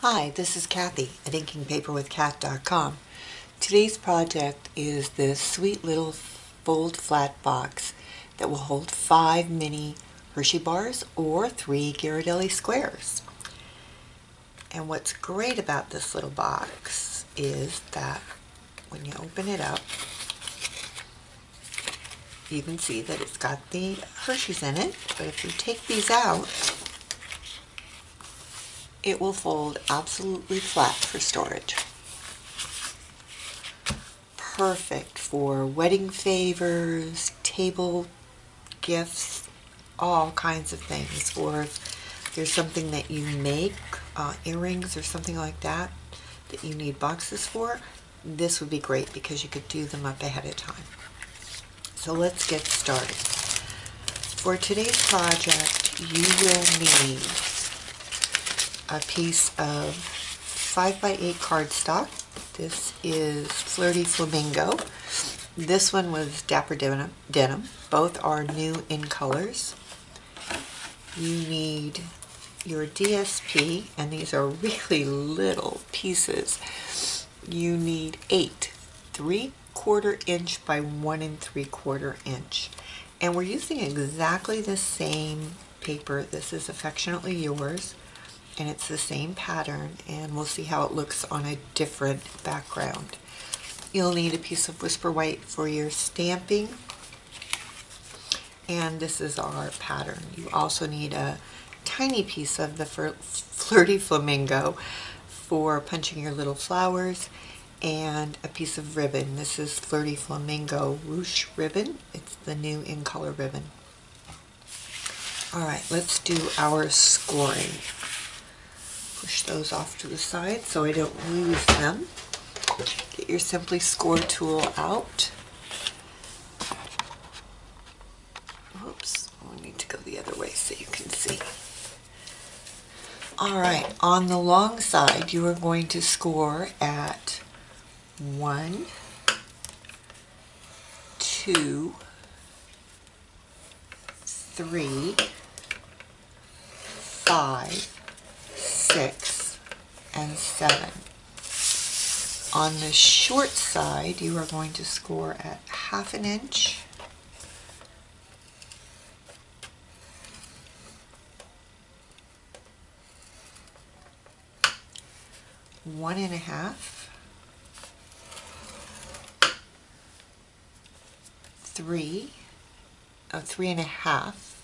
Hi, this is Kathe at inkingpaperwithkat.com. Today's project is this sweet little fold flat box that will hold five mini Hershey bars or three Ghirardelli squares. And what's great about this little box is that when you open it up, you can see that it's got the Hershey's in it, but if you take these out, it will fold absolutely flat for storage. Perfect for wedding favors, table gifts, all kinds of things. Or if there's something that you make, uh, earrings or something like that, that you need boxes for, this would be great because you could do them up ahead of time. So let's get started. For today's project, you will need a piece of 5x8 cardstock. This is Flirty Flamingo. This one was Dapper Denim. denim. Both are new in colors. You need your DSP, and these are really little pieces. You need eight, three quarter inch by one and three quarter inch. And we're using exactly the same paper. This is Affectionately Yours and it's the same pattern and we'll see how it looks on a different background. You'll need a piece of Whisper White for your stamping and this is our pattern. You also need a tiny piece of the Flirty Flamingo for punching your little flowers and a piece of ribbon. This is Flirty Flamingo Ruche ribbon. It's the new in color ribbon. All right, let's do our scoring push those off to the side so I don't lose them. Get your Simply Score tool out. Oops, I need to go the other way so you can see. All right, on the long side, you are going to score at one, two, three, five, six, and seven. On the short side, you are going to score at half an inch, one and a half, three, oh, three and a half,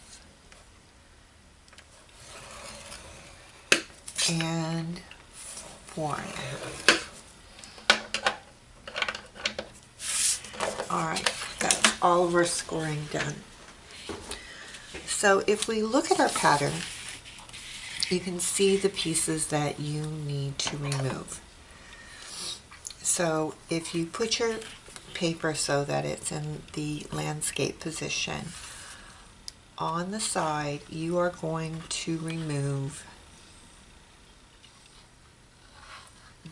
and one. All right, that's all of our scoring done. So if we look at our pattern, you can see the pieces that you need to remove. So if you put your paper so that it's in the landscape position, on the side you are going to remove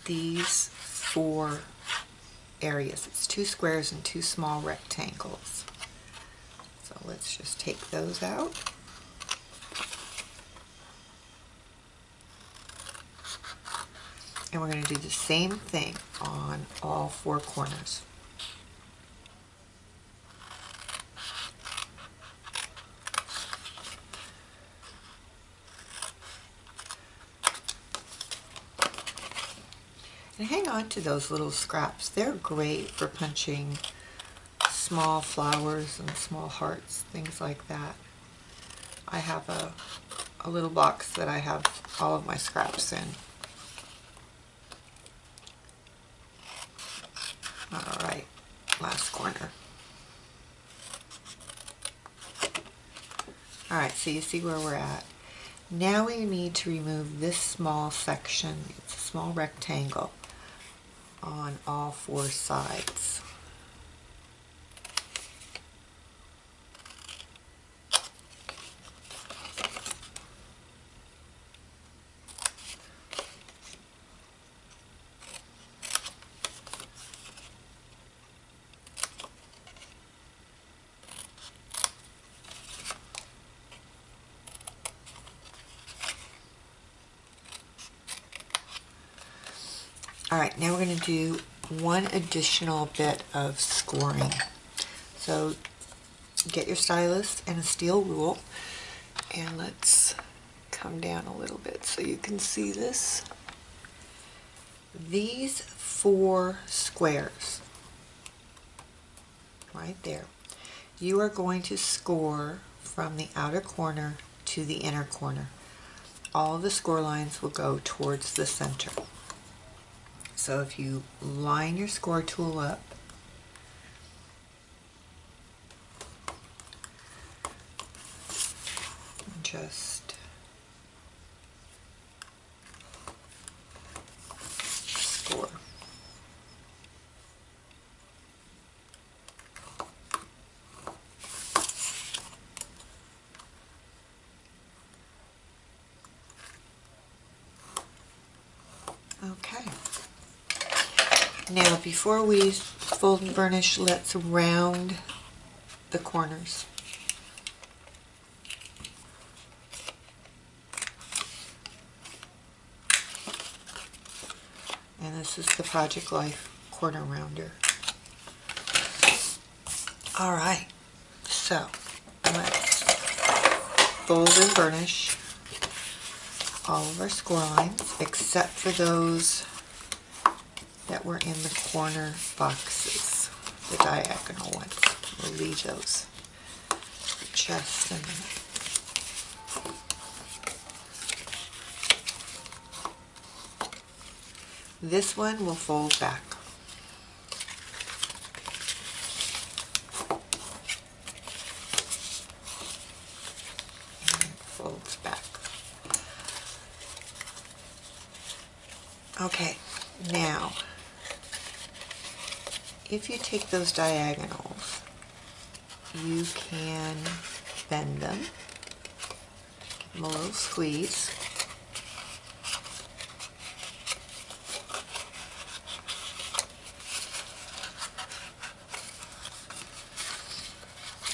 these four areas. It's two squares and two small rectangles. So let's just take those out. And we're going to do the same thing on all four corners. And hang on to those little scraps. They're great for punching small flowers and small hearts, things like that. I have a, a little box that I have all of my scraps in. Alright, last corner. Alright, so you see where we're at. Now we need to remove this small section. It's a small rectangle on all four sides. All right, now we're going to do one additional bit of scoring. So get your stylus and a steel rule and let's come down a little bit so you can see this. These four squares right there, you are going to score from the outer corner to the inner corner. All the score lines will go towards the center. So if you line your score tool up, just score. Okay. Now, before we fold and burnish, let's round the corners. And this is the Project Life corner rounder. All right, so let's fold and burnish all of our score lines except for those that were in the corner boxes, the diagonal ones. We'll leave those just a minute. This one will fold back. And it folds back. Okay, now, if you take those diagonals, you can bend them, give them a little squeeze.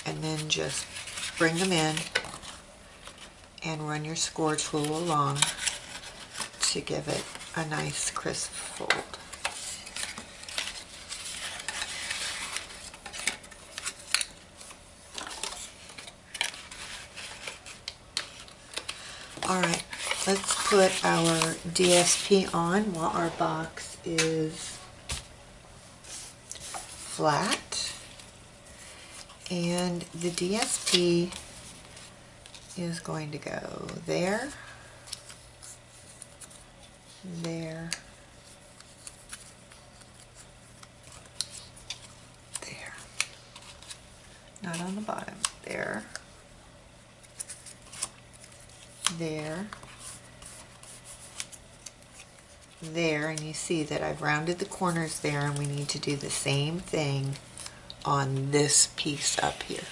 and then just bring them in and run your score tool along to give it a nice crisp fold. All right, let's put our DSP on while our box is flat. And the DSP is going to go there, there, there. Not on the bottom, there, there, there, and you see that I've rounded the corners there and we need to do the same thing on this piece up here.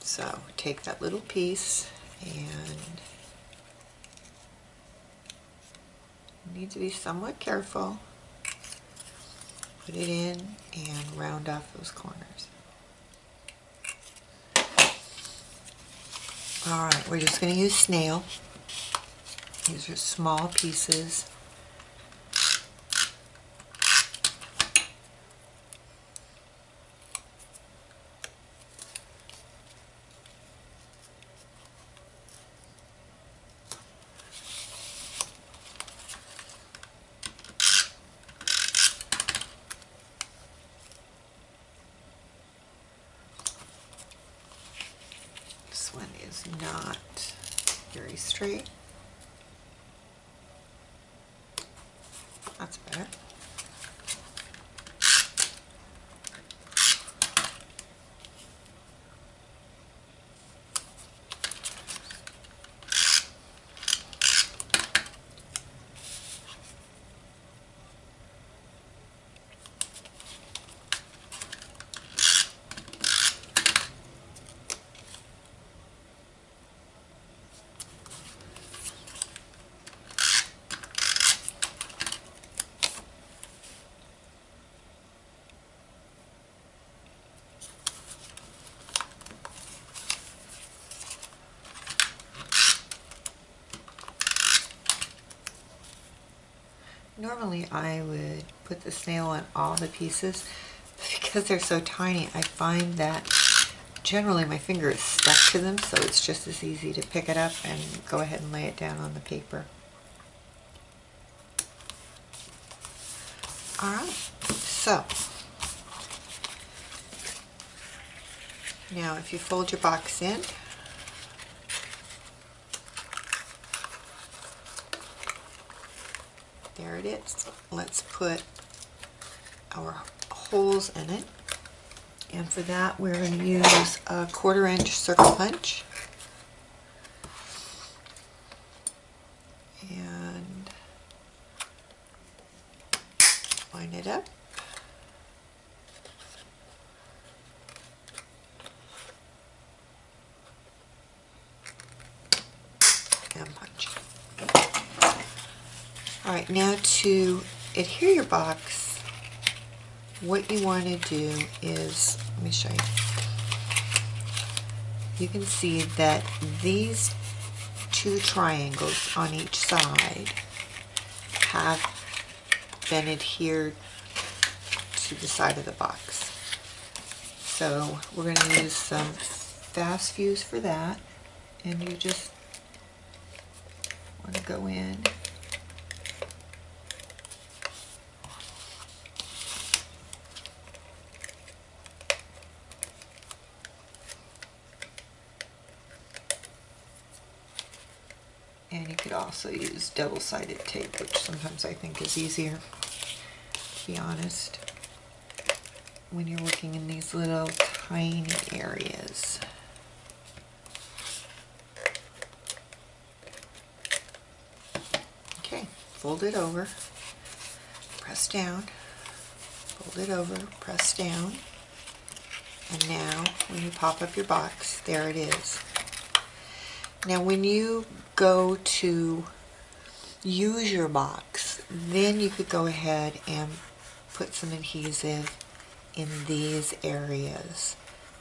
So take that little piece and need to be somewhat careful. Put it in and round off those corners. Alright, we're just going to use snail. These are small pieces. This one is not very Normally I would put the snail on all the pieces. Because they're so tiny, I find that generally my finger is stuck to them, so it's just as easy to pick it up and go ahead and lay it down on the paper. Alright, so now if you fold your box in, there it is. Let's put our holes in it. And for that, we're going to use a quarter inch circle punch. And line it up. And punch. Alright, now to adhere your box, what you want to do is, let me show you. You can see that these two triangles on each side have been adhered to the side of the box. So we're going to use some fast fuse for that and you just want to go in And you could also use double-sided tape, which sometimes I think is easier, to be honest, when you're working in these little tiny areas. Okay, fold it over, press down, fold it over, press down, and now when you pop up your box, there it is. Now when you go to use your box, then you could go ahead and put some adhesive in these areas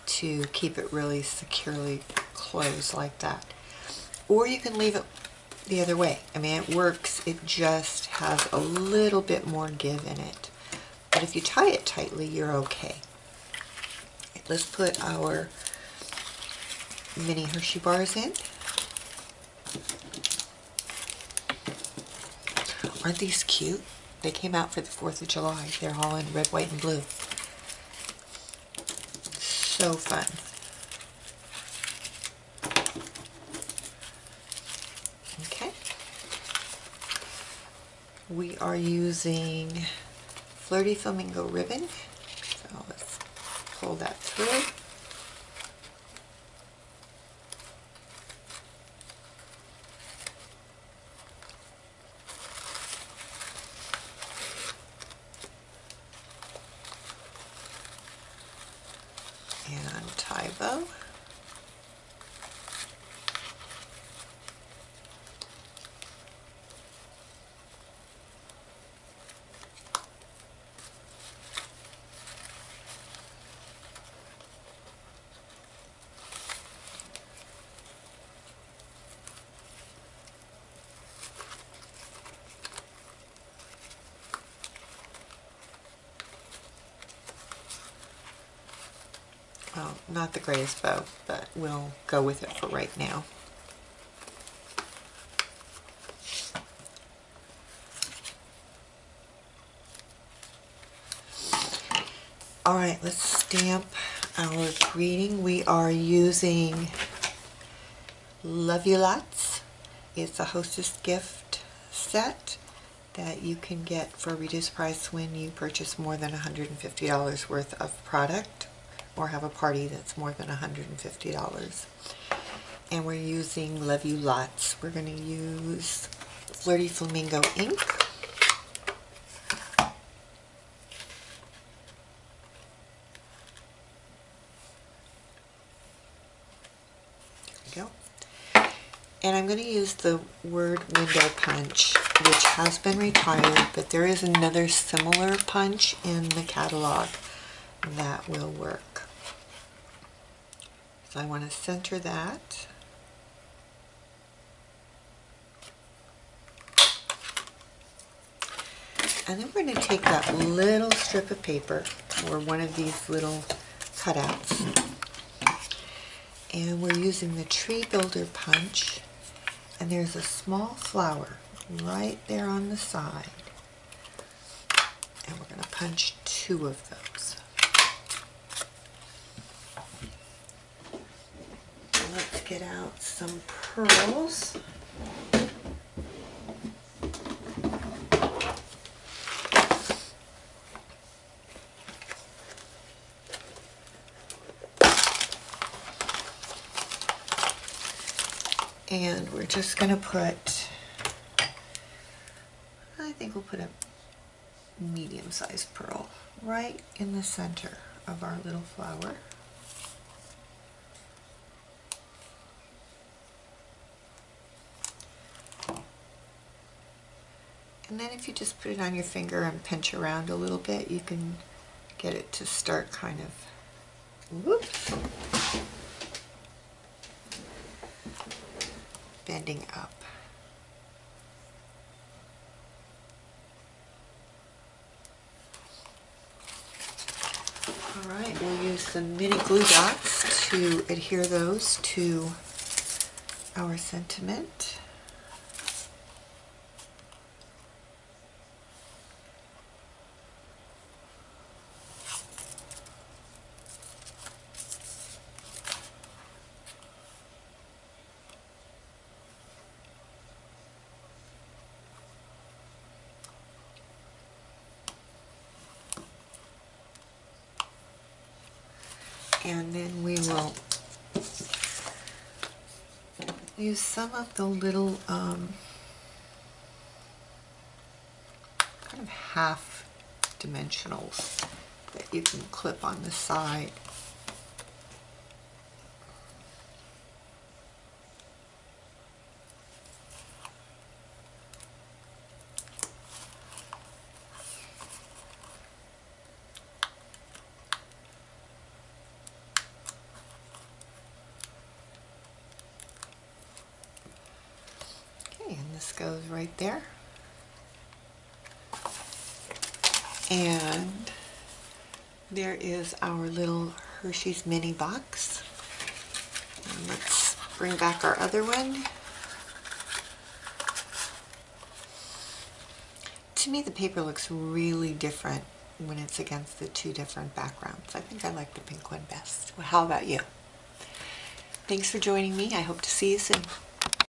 to keep it really securely closed like that. Or you can leave it the other way. I mean, it works, it just has a little bit more give in it. But if you tie it tightly, you're okay. Let's put our mini Hershey bars in. Aren't these cute? They came out for the 4th of July. They're all in red, white, and blue. So fun. Okay. We are using Flirty Flamingo ribbon. So let's pull that through. and Tybo. Not the greatest bow, but we'll go with it for right now. All right, let's stamp our greeting. We are using Love You Lots. It's a hostess gift set that you can get for a reduced price when you purchase more than $150 worth of product or have a party that's more than $150. And we're using Love You Lots. We're going to use Flirty Flamingo ink. There we go. And I'm going to use the word window punch, which has been retired, but there is another similar punch in the catalog that will work. So I want to center that. And then we're going to take that little strip of paper or one of these little cutouts. And we're using the tree builder punch. And there's a small flower right there on the side. And we're going to punch two of those. Let's get out some pearls. And we're just going to put, I think we'll put a medium-sized pearl right in the center of our little flower. And then if you just put it on your finger and pinch around a little bit, you can get it to start kind of, whoops, bending up. All right, we'll use some mini glue dots to adhere those to our sentiment. And then we will use some of the little um, kind of half dimensionals that you can clip on the side. Okay, and this goes right there. And there is our little Hershey's mini box. And let's bring back our other one. To me, the paper looks really different when it's against the two different backgrounds. I think I like the pink one best. Well, how about you? Thanks for joining me. I hope to see you soon.